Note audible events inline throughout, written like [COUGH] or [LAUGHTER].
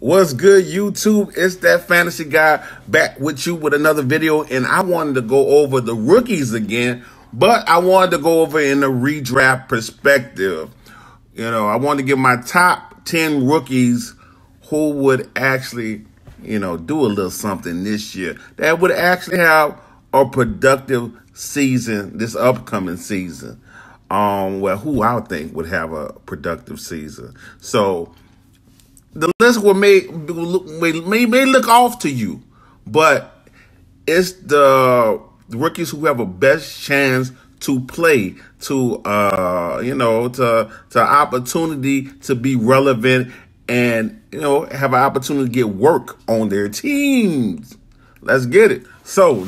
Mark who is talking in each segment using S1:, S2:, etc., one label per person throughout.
S1: What's good, YouTube? It's that fantasy guy back with you with another video, and I wanted to go over the rookies again, but I wanted to go over in a redraft perspective. You know, I wanted to give my top 10 rookies who would actually, you know, do a little something this year that would actually have a productive season this upcoming season. Um, well, who I think would have a productive season. So, the list will may, may may look off to you, but it's the rookies who have a best chance to play, to uh, you know, to to opportunity to be relevant and you know have an opportunity to get work on their teams. Let's get it. So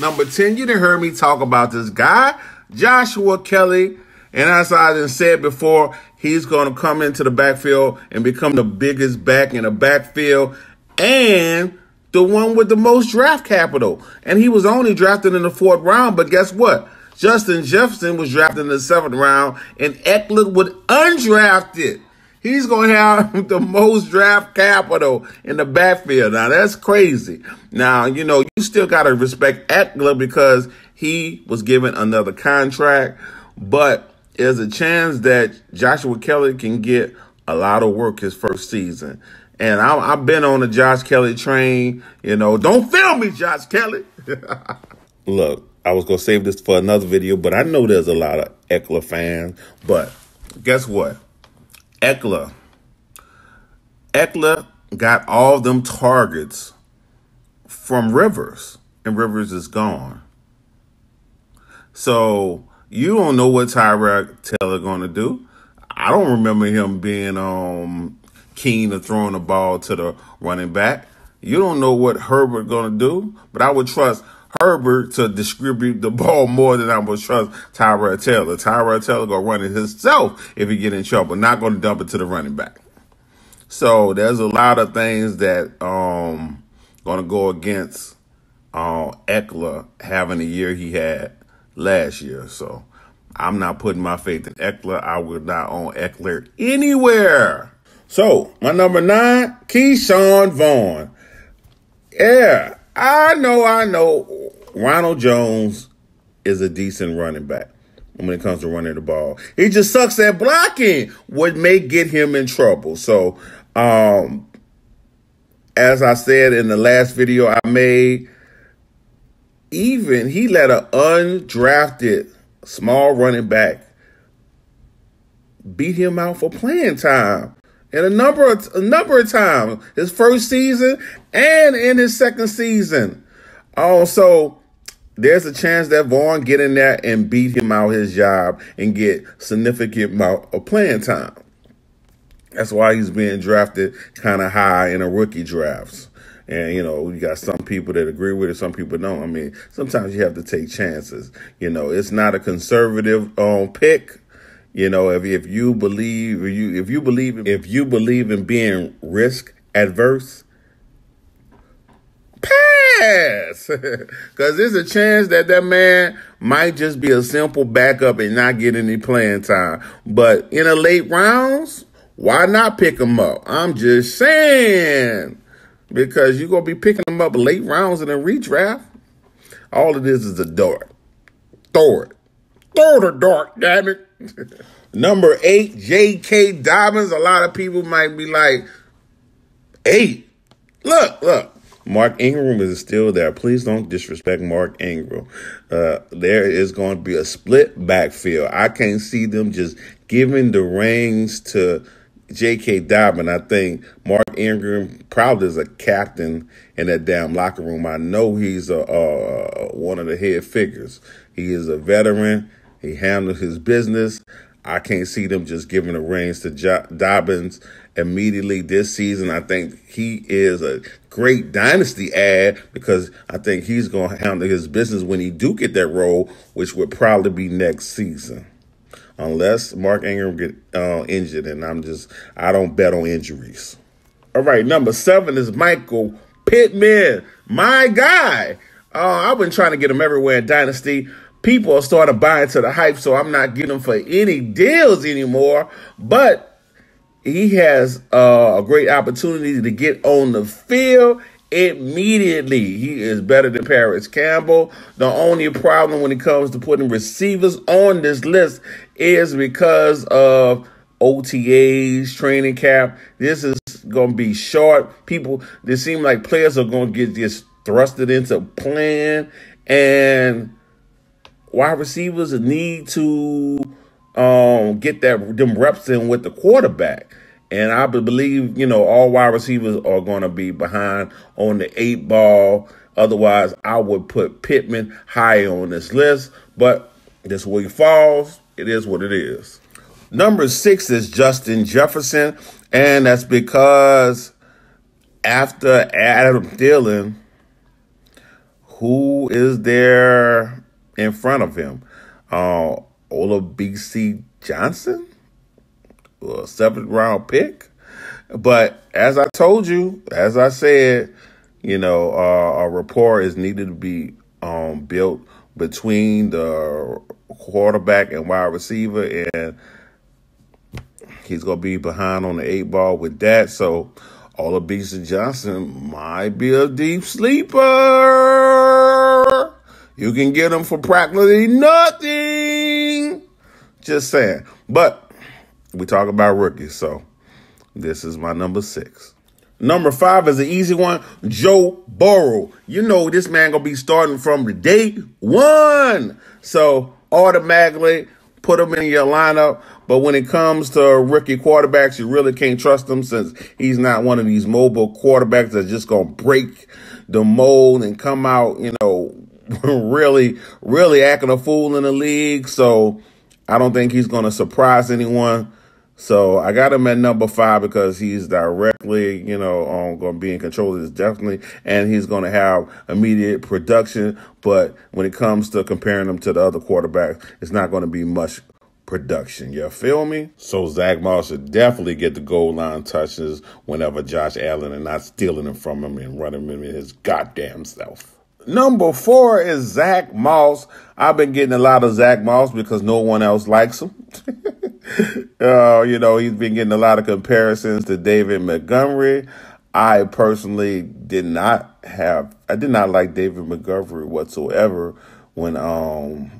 S1: number ten, you didn't hear me talk about this guy, Joshua Kelly. And as I said before, he's going to come into the backfield and become the biggest back in the backfield and the one with the most draft capital. And he was only drafted in the fourth round, but guess what? Justin Jefferson was drafted in the seventh round, and Ekeler was undrafted. He's going to have [LAUGHS] the most draft capital in the backfield. Now, that's crazy. Now, you know, you still got to respect Ekeler because he was given another contract, but there's a chance that Joshua Kelly can get a lot of work his first season. And I, have been on the Josh Kelly train. You know, don't fail me, Josh Kelly. [LAUGHS] Look, I was going to save this for another video, but I know there's a lot of Ekeler fans. But guess what? Ekeler. Ekeler got all them targets from Rivers, and Rivers is gone. So you don't know what Tyrod Taylor going to do. I don't remember him being um, keen to throwing the ball to the running back. You don't know what Herbert going to do, but I would trust Herbert to distribute the [LAUGHS] ball more than I would trust Tyrod Taylor. Tyrod Taylor to run it himself if he get in trouble, not going to dump it to the running back. So there's a lot of things that um going to go against uh, Ekeler having the year he had last year. So I'm not putting my faith in Ekeler. I will not own Ekeler anywhere. So my number nine, Ke'Shawn Vaughn. Yeah, I know, I know. Ronald Jones is a decent running back when it comes to running the ball. He just sucks at blocking, what may get him in trouble. So, um, as I said in the last video I made, even he let an undrafted small running back beat him out for playing time. And a number of a number of times, his first season and in his second season. Also, there's a chance that Vaughn get in there and beat him out his job and get significant amount of playing time. That's why he's being drafted kind of high in a rookie drafts. And, you know, you got some people that agree with it, some people don't. I mean, sometimes you have to take chances. You know, it's not a conservative um, pick. You know, if if you believe if you if you believe if you believe in being risk adverse, pass [LAUGHS] because there's a chance that that man might just be a simple backup and not get any playing time. But in the late rounds, why not pick him up? I'm just saying because you're going to be picking them up late rounds in a redraft. All it is is a dart. Throw it. Throw the dart, damn it. [LAUGHS] Number eight, J.K. Dobbins. A lot of people might be like, eight. Look, look. Mark Ingram is still there. Please don't disrespect Mark Ingram. Uh, there is going to be a split backfield. I can't see them just giving the reins to J.K. Dobbin, I think Mark Ingram probably is a captain in that damn locker room. I know he's a, one of the head figures. He is a veteran. He handles his business. I can't see them just giving the reins to jo- Dobbins immediately this season. I think he is a great dynasty add because I think he's going to handle his business when he do get that role, which would probably be next season unless Mark Ingram get uh, injured, and I'm just I don't bet on injuries. All right, number seven is Michael Pittman, my guy. Uh, I've been trying to get him everywhere in Dynasty. People are starting to buy into the hype, so I'm not getting him for any deals anymore. But he has uh, a great opportunity to get on the field immediately. He is better than Parris Campbell. The only problem when it comes to putting receivers on this list is because of OTAs, training camp. This is going to be short. People, it seem like players are going to get just thrusted into plan, and wide receivers need to um, get that them reps in with the quarterback. And I believe, you know, all wide receivers are going to be behind on the eight ball. Otherwise, I would put Pittman high on this list. But this he falls. It is what it is. Number six is Justin Jefferson. And that's because after Adam Thielen, who is there in front of him? Uh, Olabisi Johnson? a seventh round pick. But as I told you, as I said, you know, uh, a rapport is needed to be um, built between the quarterback and wide receiver, and he's going to be behind on the eight ball with that. So, Olabisi Johnson might be a deep sleeper. You can get him for practically nothing. Just saying. But we talk about rookies, so this is my number six. Number five is an easy one. Joe Burrow. You know this man gonna be starting from the day one. So automatically put him in your lineup. But when it comes to rookie quarterbacks, you really can't trust him since he's not one of these mobile quarterbacks that's just gonna break the mold and come out, you know, [LAUGHS] really, really acting a fool in the league. So I don't think he's gonna surprise anyone. So I got him at number five because he's directly, you know, um, going to be in control of this definitely, and he's going to have immediate production. But when it comes to comparing him to the other quarterbacks, it's not going to be much production. You feel me? So Zach Moss should definitely get the goal line touches whenever Josh Allen and not stealing them from him and running him in his goddamn self. Number four is Zach Moss. I've been getting a lot of Zach Moss because no one else likes him. Uh, [LAUGHS] you know, he's been getting a lot of comparisons to David Montgomery. I personally did not have, I did not like David Montgomery whatsoever when um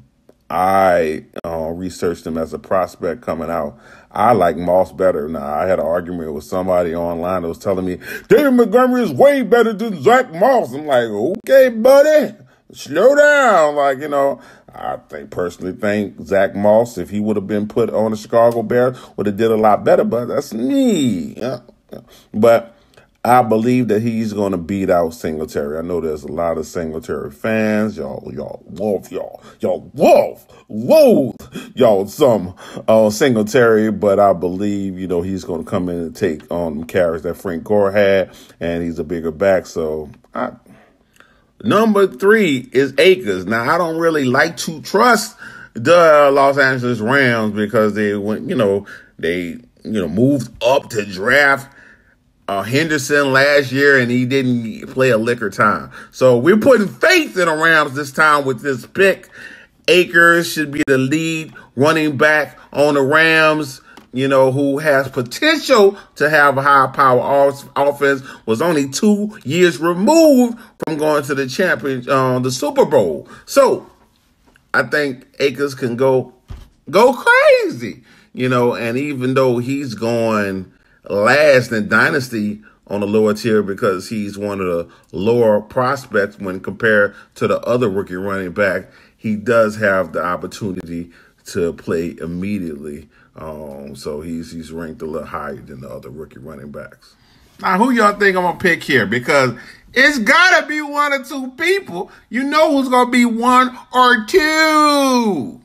S1: I uh, researched him as a prospect coming out. I like Moss better. Now, I had an argument with somebody online that was telling me David Montgomery is way better than Zach Moss. I'm like, okay, buddy, slow down. Like, you know, I think personally think Zach Moss, if he would have been put on the Chicago Bears, would have did a lot better. But that's me. But I believe that he's going to beat out Singletary. I know there's a lot of Singletary fans. Y'all, y'all wolf, y'all. Y'all wolf, wolf, y'all some uh, Singletary, but I believe, you know, he's going to come in and take on carries that Frank Gore had, and he's a bigger back. So, I, number three is Akers. Now, I don't really like to trust the Los Angeles Rams because they went, you know, they, you know, moved up to draft uh, Henderson last year and he didn't play a liquor time. So we're putting faith in the Rams this time with this pick. Akers should be the lead running back on the Rams, you know, who has potential to have a high power offense, was only two years removed from going to the champion, uh, the Super Bowl. So I think Akers can go, go crazy, you know, and even though he's going, last in Dynasty on the lower tier because he's one of the lower prospects when compared to the other rookie running back. He does have the opportunity to play immediately. Um, so he's he's ranked a little higher than the other rookie running backs. Now, who y'all think I'm gonna pick here? Because it's gotta be one or two people. You know who's gonna be one or two.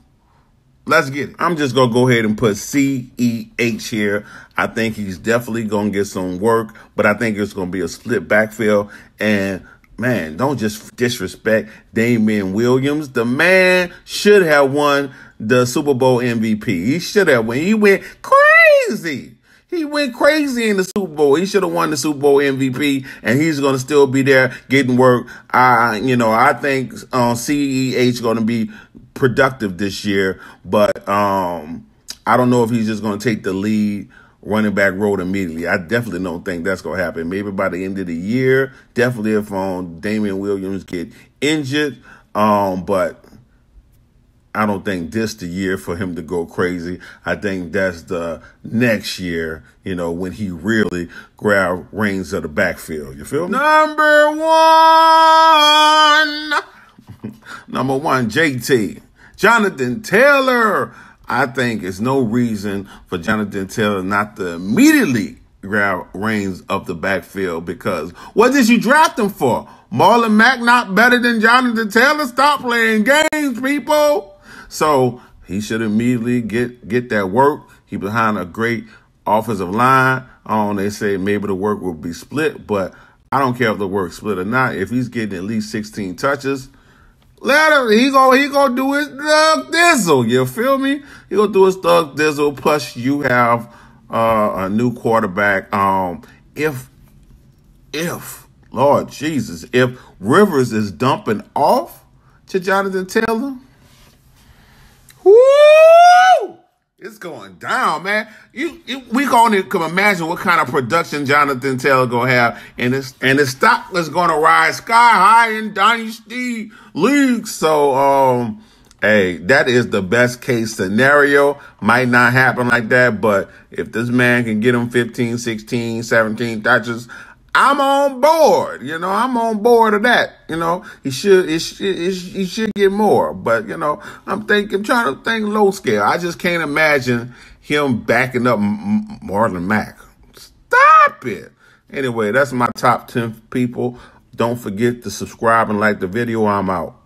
S1: Let's get it. I'm just to go ahead and put CEH here. I think he's definitely to get some work, but I think it's to be a split backfield. And man, don't just disrespect Damien Williams. The man should have won the Super Bowl MVP. He should have won. He went crazy. He went crazy in the Super Bowl. He should have won the Super Bowl MVP, and he's going to still be there getting work. I, you know, I think uh, CEH going to be productive this year, but um, I don't know if he's just going to take the lead running back road immediately. I definitely don't think that's going to happen. Maybe by the end of the year, definitely if um, Damien Williams get injured. Um, but I don't think this the year for him to go crazy. I think that's the next year, you know, when he really grab reins of the backfield. You feel me? Number one. [LAUGHS] Number one, JT. Jonathan Taylor. I think it's no reason for Jonathan Taylor not to immediately grab reins of the backfield because what did you draft him for? Marlon Mack not better than Jonathan Taylor? Stop playing games, people. So he should immediately get get that work. He behind a great offensive line. Um, they say maybe the work will be split, but I don't care if the work split or not. If he's getting at least 16 touches, let him. He go. He gonna do his thug dizzle. You feel me? He gonna do his thug dizzle. Plus, you have uh, a new quarterback. Um, if if Lord Jesus, if Rivers is dumping off to Jonathan Taylor It's going down, man. You, you we gonna come imagine what kind of production Jonathan Taylor gonna have, and this and his stock is gonna rise sky high in dynasty leagues. So, um, hey, that is the best case scenario. Might not happen like that, but if this man can get him 15, 16, 17 touches, I'm on board. You know, I'm on board of that. You know, he should, he should, he should get more. But you know, I'm thinking, trying to think low scale. I just can't imagine him backing up Marlon Mack. Stop it. Anyway, that's my top 10 people. Don't forget to subscribe and like the video. I'm out.